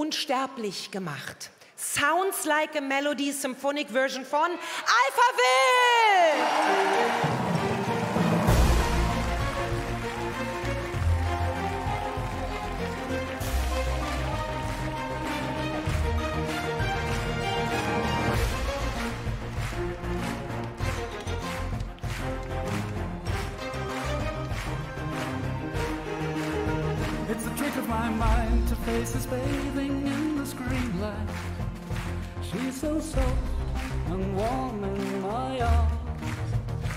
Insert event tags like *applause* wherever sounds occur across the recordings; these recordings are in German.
unsterblich gemacht. Sounds like a Melody Symphonic Version von Alphaville! Mind to face us bathing in the screen light. She's so soft and warm in my arms.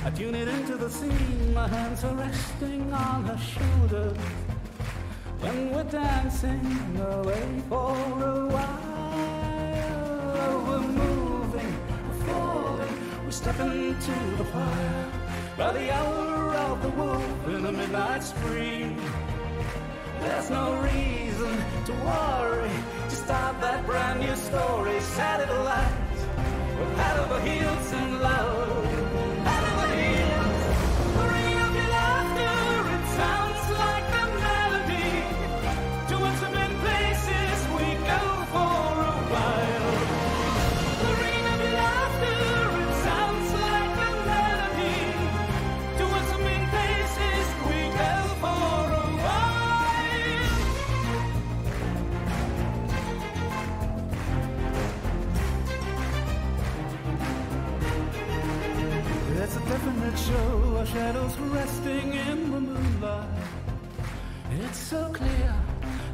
I tune it into the scene, my hands are resting on her shoulders. When we're dancing away for a while, we're moving, we're falling, we're stepping into the fire. By the hour of the wolf in the midnight scream. There's no reason to worry. Just start that brand new story. Satellite. We're head over heels in love. Definite show, our shadows resting in the moonlight. It's so clear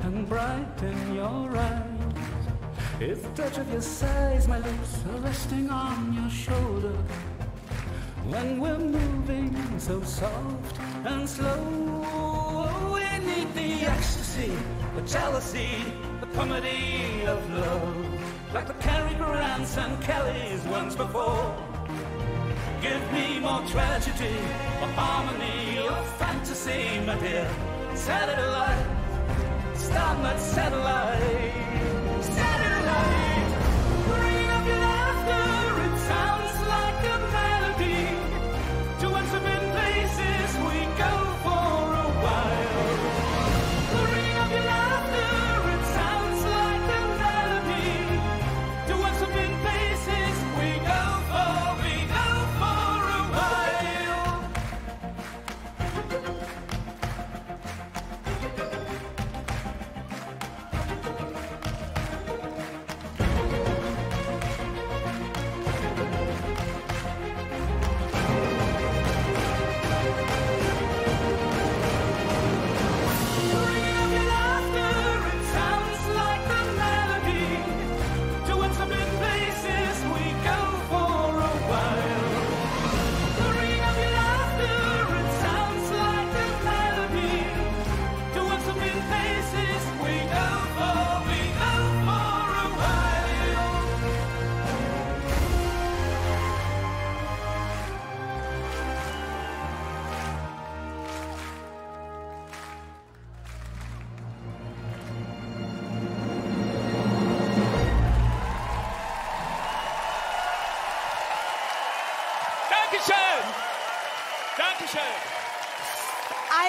and bright in your eyes. It's the touch of your sighs, my lips are resting on your shoulder. When we're moving so soft and slow, oh, we need the ecstasy, the jealousy, the comedy of love. Like the Cary Grants and Kellys once before. Give me more tragedy, more harmony, or fantasy, my dear. Satellite, that satellite. Satellite,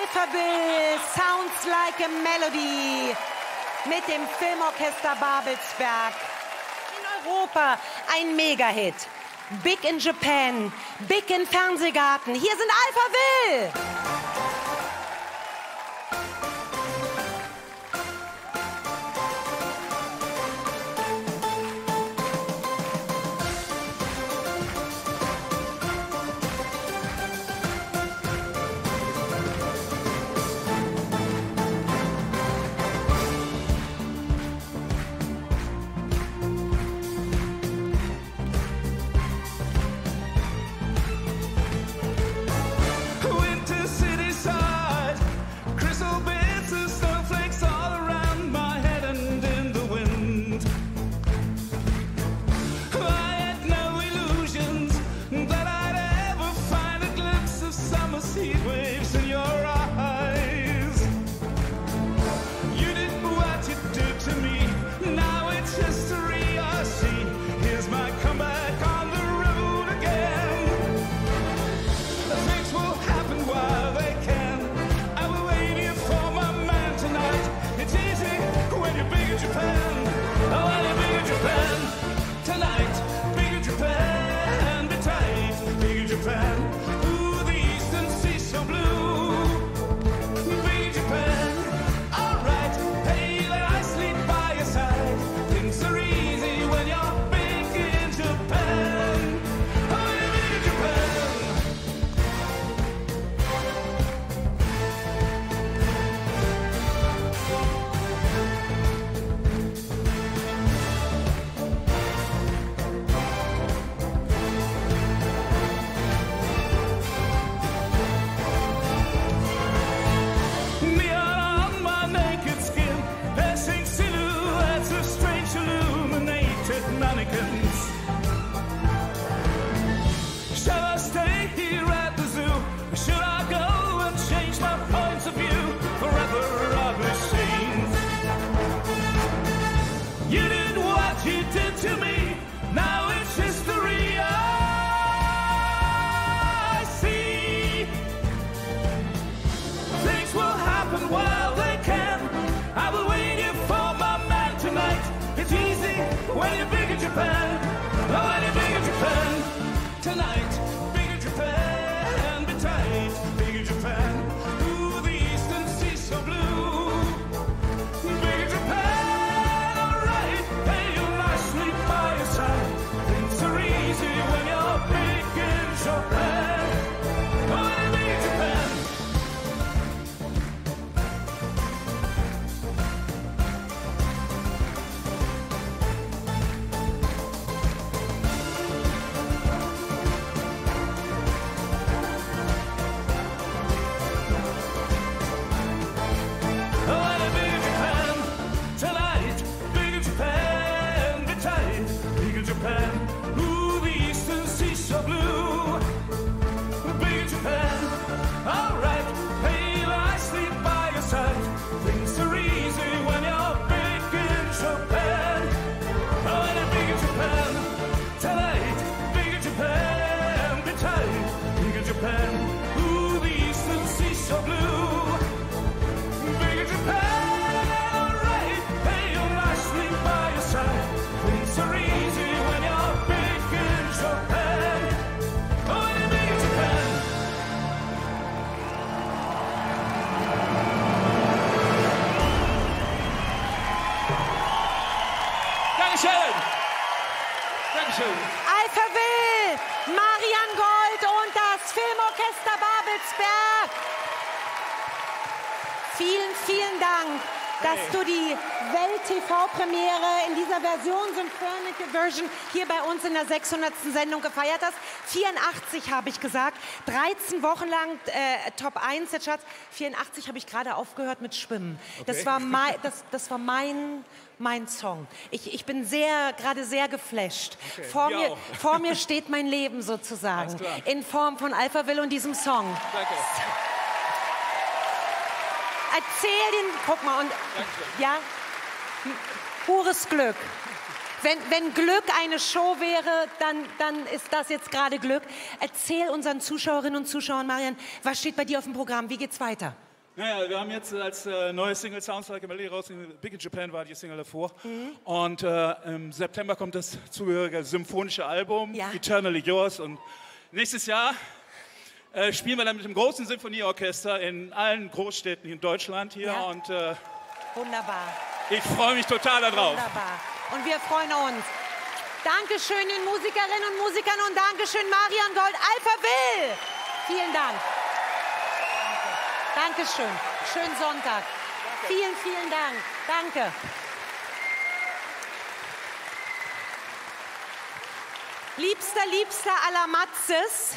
Alphaville Sounds Like a Melody mit dem Filmorchester Babelsberg. In Europa ein Megahit. Big in Japan, big in Fernsehgarten. Hier sind Alphaville. Winter Show us Babelsberg. Vielen, vielen Dank, dass du die Welt-TV-Premiere in dieser Version, Symphonic Version, hier bei uns in der 600. Sendung gefeiert hast. 84 habe ich gesagt, 13 Wochen lang äh, Top 1 der Charts. 84 habe ich gerade aufgehört mit Schwimmen. Das war, mein, *laughs* das, das war mein, mein Song. Ich, ich bin sehr, gerade sehr geflasht. vor, wir mir, auch. vor mir *laughs* steht mein Leben sozusagen. In Form von Alpha Will und diesem Song. Danke. Erzähl den, guck mal, und ja, pures Glück. Wenn, wenn Glück eine Show wäre, dann, dann ist das jetzt gerade Glück. Erzähl unseren Zuschauerinnen und Zuschauern, Marian, was steht bei dir auf dem Programm? Wie geht's weiter? Naja, wir haben jetzt als äh, neue Single Sounds Like a Melody raus. Big in Japan war die Single davor. Und äh, im September kommt das zugehörige symphonische Album Ja. Eternally Yours. Und nächstes Jahr äh, spielen wir dann mit dem großen Symphonieorchester in allen Großstädten in Deutschland hier. Ja. Und äh, Wunderbar, ich freue mich total darauf. wunderbar. Und wir freuen uns. Dankeschön den Musikerinnen und Musikern und Dankeschön Marian Gold, Alpha Will. Vielen Dank. Danke. Dankeschön. Schönen Sonntag. Vielen, vielen Dank. Danke. Liebster, liebster aller Matzes,